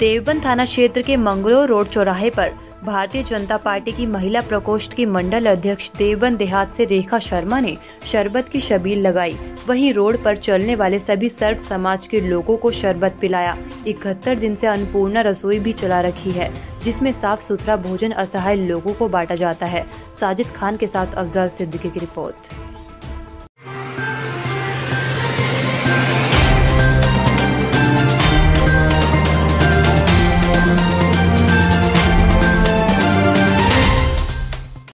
देवबंद थाना क्षेत्र के मंगलोर रोड चौराहे पर भारतीय जनता पार्टी की महिला प्रकोष्ठ की मंडल अध्यक्ष देवबंद देहात से रेखा शर्मा ने शरबत की शबील लगाई। वहीं रोड पर चलने वाले सभी सर्व समाज के लोगों को शरबत पिलाया। इकहत्तर दिन से अन्नपूर्णा रसोई भी चला रखी है, जिसमें साफ़ सुथरा भोजन असहाय लोगों को बांटा जाता है। साजिद खान के साथ अफजल सिद्दीकी की रिपोर्ट।